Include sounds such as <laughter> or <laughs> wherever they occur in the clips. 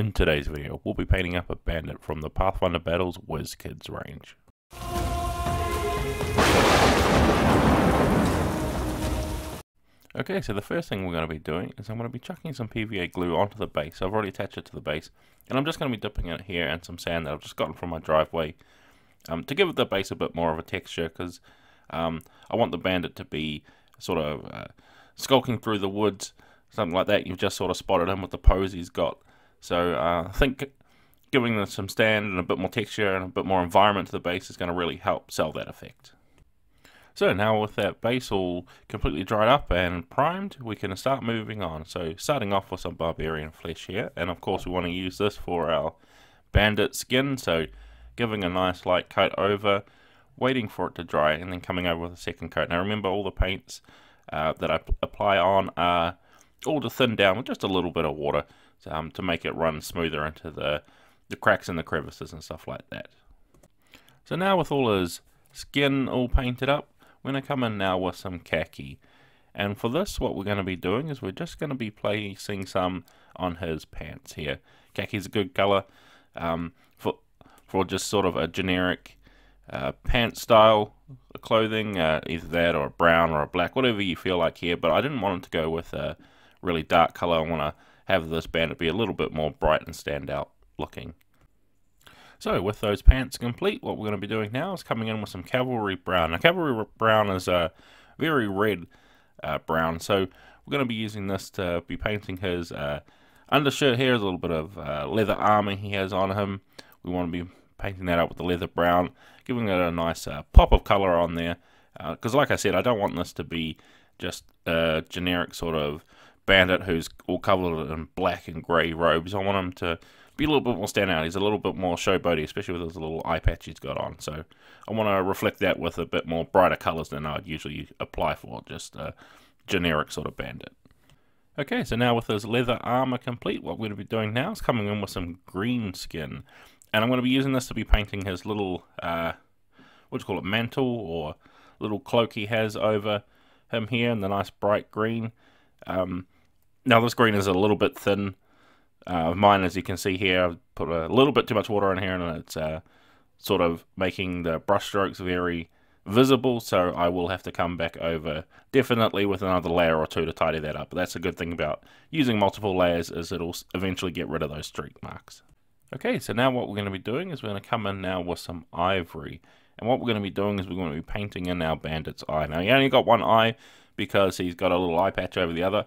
In today's video, we'll be painting up a bandit from the Pathfinder Battles WizKids range. Okay, so the first thing we're going to be doing is I'm going to be chucking some PVA glue onto the base. I've already attached it to the base, and I'm just going to be dipping it here and some sand that I've just gotten from my driveway um, to give the base a bit more of a texture because um, I want the bandit to be sort of uh, skulking through the woods, something like that. You've just sort of spotted him with the pose he's got. So uh, I think giving them some stand and a bit more texture and a bit more environment to the base is going to really help sell that effect. So now with that base all completely dried up and primed, we can start moving on. So starting off with some barbarian flesh here, and of course we want to use this for our bandit skin, so giving a nice light coat over, waiting for it to dry, and then coming over with a second coat. Now remember all the paints uh, that I apply on are all to thin down with just a little bit of water um, to make it run smoother into the, the cracks and the crevices and stuff like that. So now with all his skin all painted up, we're going to come in now with some khaki. And for this, what we're going to be doing is we're just going to be placing some on his pants here. Khaki's a good color um, for, for just sort of a generic uh, pant style clothing, uh, either that or a brown or a black, whatever you feel like here. But I didn't want it to go with a really dark color. I want to have this bandit be a little bit more bright and stand out looking. So with those pants complete, what we're going to be doing now is coming in with some Cavalry Brown. Now Cavalry Brown is a very red uh, brown, so we're going to be using this to be painting his uh, undershirt here, a little bit of uh, leather armor he has on him. We want to be painting that up with the leather brown, giving it a nice uh, pop of color on there. Because uh, like I said, I don't want this to be just a generic sort of bandit who's all covered in black and grey robes. I want him to be a little bit more standout. He's a little bit more showboaty, especially with his little eye patch he's got on. So I want to reflect that with a bit more brighter colours than I'd usually apply for just a generic sort of bandit. Okay, so now with his leather armor complete, what we're going to be doing now is coming in with some green skin. And I'm going to be using this to be painting his little, uh, what do you call it, mantle or little cloak he has over him here in the nice bright green. Um, now this green is a little bit thin. Uh, mine, as you can see here, I've put a little bit too much water in here and it's uh, sort of making the brush strokes very visible, so I will have to come back over definitely with another layer or two to tidy that up. But that's a good thing about using multiple layers is it'll eventually get rid of those streak marks. Okay, so now what we're going to be doing is we're going to come in now with some ivory. And what we're going to be doing is we're going to be painting in our bandit's eye. Now, he only got one eye because he's got a little eye patch over the other.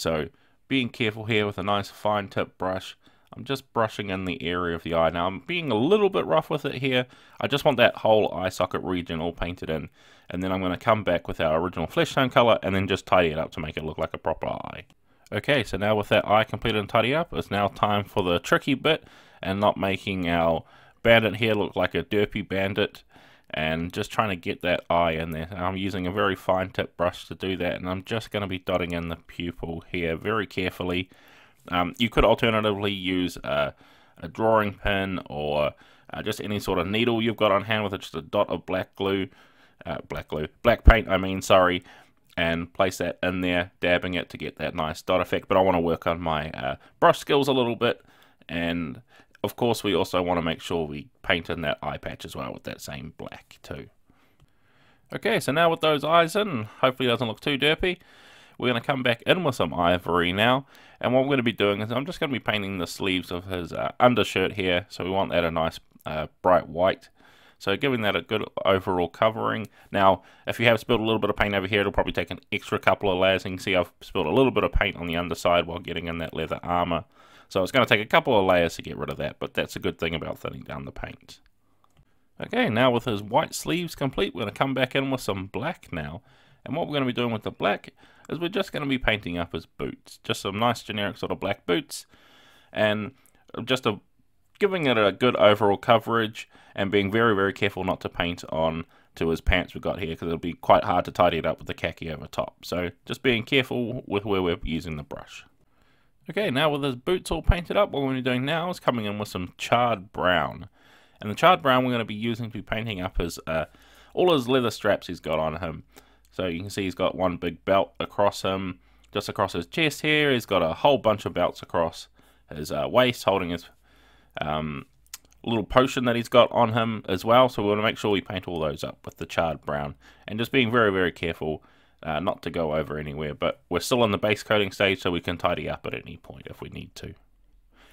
So being careful here with a nice fine tip brush. I'm just brushing in the area of the eye. Now I'm being a little bit rough with it here. I just want that whole eye socket region all painted in. And then I'm going to come back with our original flesh tone color and then just tidy it up to make it look like a proper eye. Okay, so now with that eye completed and tidy up, it's now time for the tricky bit and not making our bandit here look like a derpy bandit and just trying to get that eye in there. I'm using a very fine tip brush to do that and I'm just going to be dotting in the pupil here very carefully. Um, you could alternatively use a, a drawing pin or uh, just any sort of needle you've got on hand with just a dot of black glue, uh, black glue, black paint I mean, sorry, and place that in there, dabbing it to get that nice dot effect. But I want to work on my uh, brush skills a little bit and of course, we also want to make sure we paint in that eye patch as well with that same black too. Okay, so now with those eyes in, hopefully it doesn't look too derpy, we're going to come back in with some ivory now. And what we're going to be doing is I'm just going to be painting the sleeves of his uh, undershirt here. So we want that a nice uh, bright white. So giving that a good overall covering. Now, if you have spilled a little bit of paint over here, it'll probably take an extra couple of layers. You can see I've spilled a little bit of paint on the underside while getting in that leather armor. So it's going to take a couple of layers to get rid of that, but that's a good thing about thinning down the paint. Okay, now with his white sleeves complete, we're going to come back in with some black now. And what we're going to be doing with the black is we're just going to be painting up his boots. Just some nice generic sort of black boots. And just a, giving it a good overall coverage and being very, very careful not to paint on to his pants we've got here because it'll be quite hard to tidy it up with the khaki over top. So just being careful with where we're using the brush. Okay, now with his boots all painted up, what we're going to be doing now is coming in with some charred brown. And the charred brown we're going to be using to be painting up his, uh, all his leather straps he's got on him. So you can see he's got one big belt across him, just across his chest here. He's got a whole bunch of belts across his uh, waist, holding his um, little potion that he's got on him as well. So we want to make sure we paint all those up with the charred brown. And just being very, very careful uh, not to go over anywhere. But we're still in the base coating stage, so we can tidy up at any point if we need to.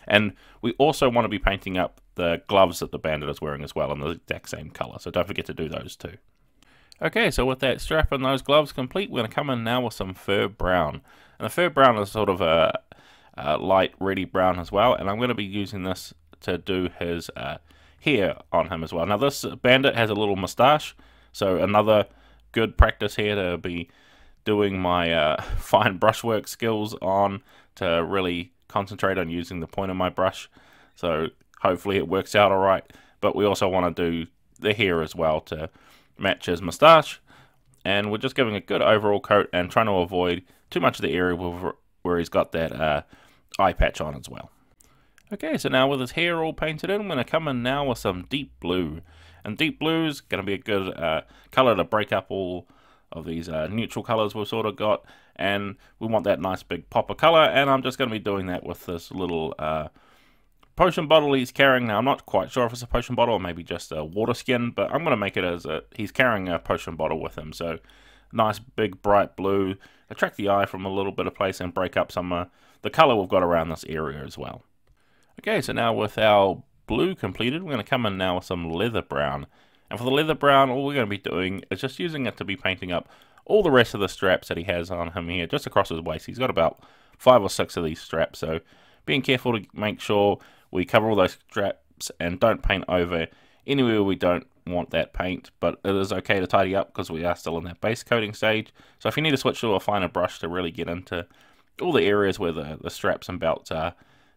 And we also want to be painting up the gloves that the bandit is wearing as well in the exact same color. So don't forget to do those too. Okay, so with that strap and those gloves complete, we're going to come in now with some fur brown. And the fur brown is sort of a, a light reddy brown as well. And I'm going to be using this to do his uh, hair on him as well. Now this bandit has a little moustache, so another good practice here to be doing my uh, <laughs> fine brushwork skills on to really concentrate on using the point of my brush. So hopefully it works out alright. But we also want to do the hair as well to match his moustache. And we're just giving a good overall coat and trying to avoid too much of the area where he's got that uh, eye patch on as well. Okay, so now with his hair all painted in, I'm going to come in now with some deep blue. And deep blue is going to be a good uh, colour to break up all of these uh, neutral colours we've sort of got. And we want that nice big pop of colour. And I'm just going to be doing that with this little uh, potion bottle he's carrying. Now, I'm not quite sure if it's a potion bottle or maybe just a water skin. But I'm going to make it as a, he's carrying a potion bottle with him. So nice big bright blue. Attract the eye from a little bit of place and break up some of the colour we've got around this area as well. Okay, so now with our blue completed, we're going to come in now with some leather brown. And for the leather brown, all we're going to be doing is just using it to be painting up all the rest of the straps that he has on him here, just across his waist. He's got about five or six of these straps, so being careful to make sure we cover all those straps and don't paint over anywhere we don't want that paint, but it is okay to tidy up because we are still in that base coating stage. So if you need to switch to a finer brush to really get into all the areas where the, the straps and belts are,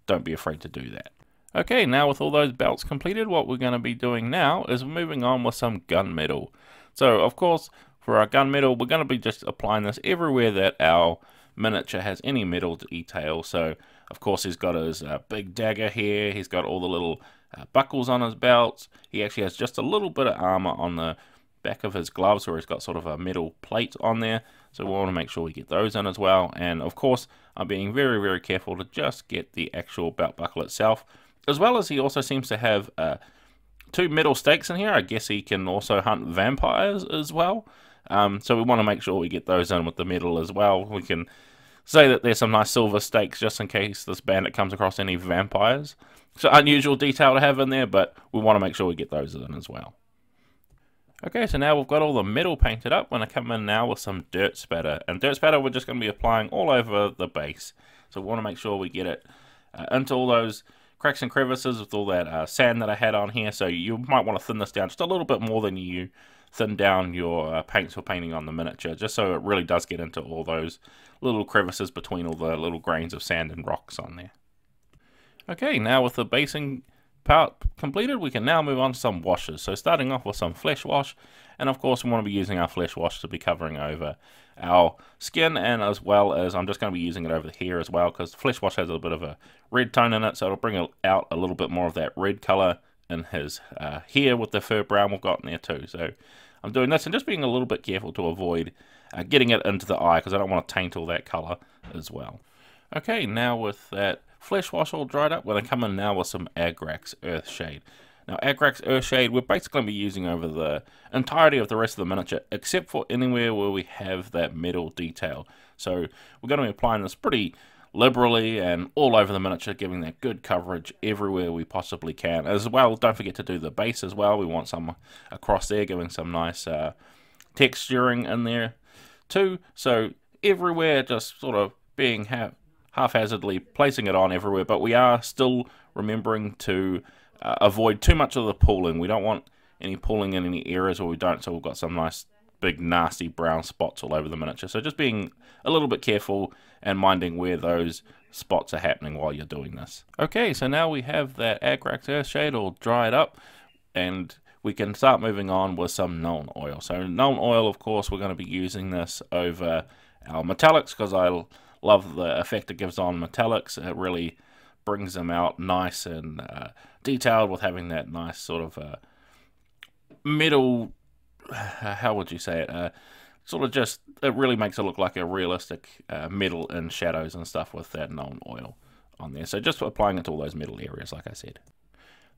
don't be afraid to do that. Okay, now with all those belts completed, what we're going to be doing now is moving on with some gunmetal. So, of course, for our gunmetal, we're going to be just applying this everywhere that our miniature has any metal detail. So, of course, he's got his uh, big dagger here. He's got all the little uh, buckles on his belts. He actually has just a little bit of armor on the back of his gloves where he's got sort of a metal plate on there. So we want to make sure we get those in as well. And of course, I'm being very, very careful to just get the actual belt buckle itself. As well as he also seems to have uh, two metal stakes in here. I guess he can also hunt vampires as well. Um, so we want to make sure we get those in with the metal as well. We can say that there's some nice silver stakes just in case this bandit comes across any vampires. So unusual detail to have in there, but we want to make sure we get those in as well. Okay, so now we've got all the metal painted up. We're going to come in now with some dirt spatter. And dirt spatter we're just going to be applying all over the base. So we want to make sure we get it uh, into all those cracks and crevices with all that uh, sand that I had on here. So you might want to thin this down just a little bit more than you thin down your uh, paints for painting on the miniature. Just so it really does get into all those little crevices between all the little grains of sand and rocks on there. Okay, now with the basing part completed, we can now move on to some washes. So starting off with some flesh wash, and of course we want to be using our flesh wash to be covering over our skin, and as well as I'm just going to be using it over here as well, because flesh wash has a bit of a red tone in it, so it'll bring out a little bit more of that red color in his uh, hair with the fur brown we've got in there too. So I'm doing this and just being a little bit careful to avoid uh, getting it into the eye, because I don't want to taint all that color as well. Okay, now with that Flesh wash all dried up. We're going to come in now with some Agrax Earthshade. Now, Agrax Earthshade, we're basically going to be using over the entirety of the rest of the miniature, except for anywhere where we have that metal detail. So we're going to be applying this pretty liberally and all over the miniature, giving that good coverage everywhere we possibly can. As well, don't forget to do the base as well. We want some across there, giving some nice uh, texturing in there too. So everywhere, just sort of being ha haphazardly placing it on everywhere, but we are still remembering to uh, avoid too much of the pooling. We don't want any pooling in any areas where we don't, so we've got some nice big nasty brown spots all over the miniature. So just being a little bit careful and minding where those spots are happening while you're doing this. Okay, so now we have that Agrax Earthshade all dried up and we can start moving on with some Nuln Oil. So Nuln Oil, of course, we're going to be using this over our metallics because I'll love the effect it gives on metallics. It really brings them out nice and uh, detailed with having that nice sort of uh, middle. How would you say it? Uh, sort of just it really makes it look like a realistic uh, metal in shadows and stuff with that Nuln Oil on there. So just applying it to all those middle areas, like I said.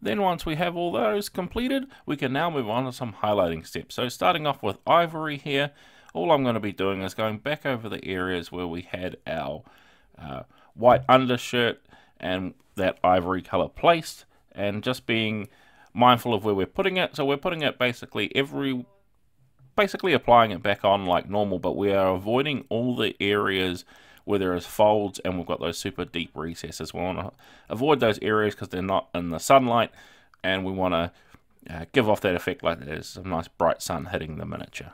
Then once we have all those completed, we can now move on to some highlighting steps. So starting off with ivory here, all I'm going to be doing is going back over the areas where we had our uh, white undershirt and that ivory color placed and just being mindful of where we're putting it. So we're putting it basically every, basically applying it back on like normal, but we are avoiding all the areas where there is folds and we've got those super deep recesses. We want to avoid those areas because they're not in the sunlight and we want to uh, give off that effect like there's a nice bright sun hitting the miniature.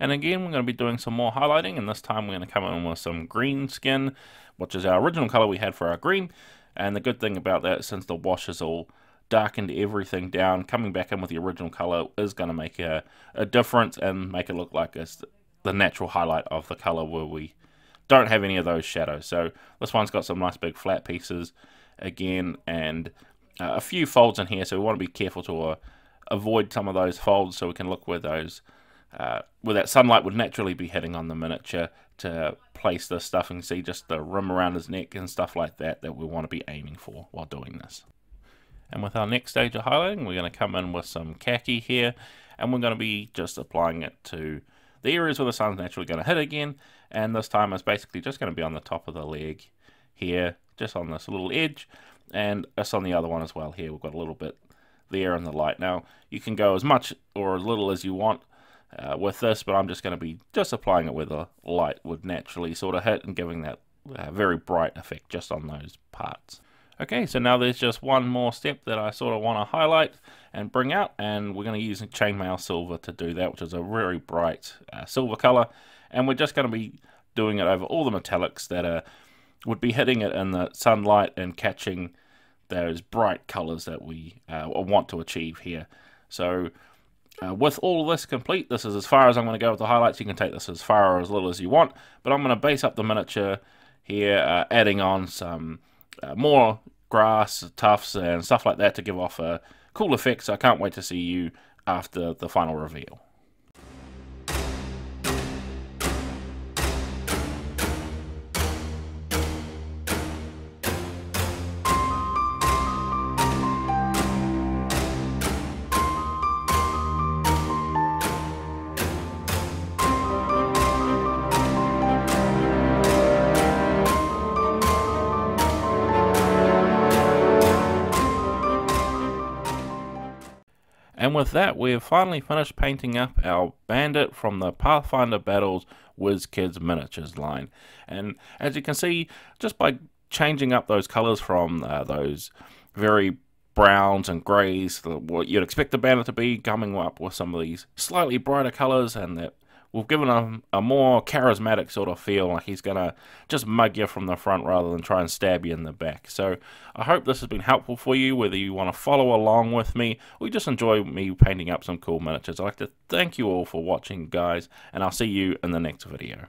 And again, we're going to be doing some more highlighting, and this time we're going to come in with some green skin, which is our original color we had for our green. And the good thing about that, since the wash is all darkened everything down, coming back in with the original color is going to make a, a difference and make it look like it's the natural highlight of the color where we don't have any of those shadows. So this one's got some nice big flat pieces again and uh, a few folds in here. So we want to be careful to uh, avoid some of those folds so we can look where those uh, where that sunlight would naturally be hitting on the miniature to place the stuff and see just the rim around his neck and stuff like that that we want to be aiming for while doing this. And with our next stage of highlighting, we're going to come in with some khaki here and we're going to be just applying it to the areas where the sun's naturally going to hit again. And this time it's basically just going to be on the top of the leg here just on this little edge and it's on the other one as well. Here we've got a little bit there in the light. Now you can go as much or as little as you want uh, with this but I'm just going to be just applying it where the light would naturally sort of hit and giving that uh, very bright effect just on those parts Okay, so now there's just one more step that I sort of want to highlight and bring out, and we're going to use chainmail silver to do that, which is a very bright uh, silver color, and we're just going to be doing it over all the metallics that are would be hitting it in the sunlight and catching those bright colors that we uh, want to achieve here. So uh, with all this complete, this is as far as I'm going to go with the highlights. You can take this as far or as little as you want, but I'm going to base up the miniature here, uh, adding on some uh, more grass, tufts, and stuff like that to give off a cool effect. So I can't wait to see you after the final reveal. And with that, we have finally finished painting up our bandit from the Pathfinder Battles WizKids Miniatures line. And as you can see, just by changing up those colors from uh, those very browns and greys, what you'd expect the bandit to be, coming up with some of these slightly brighter colors and that we've given him a more charismatic sort of feel, like he's going to just mug you from the front rather than try and stab you in the back. So I hope this has been helpful for you, whether you want to follow along with me or you just enjoy me painting up some cool miniatures. I'd like to thank you all for watching, guys, and I'll see you in the next video.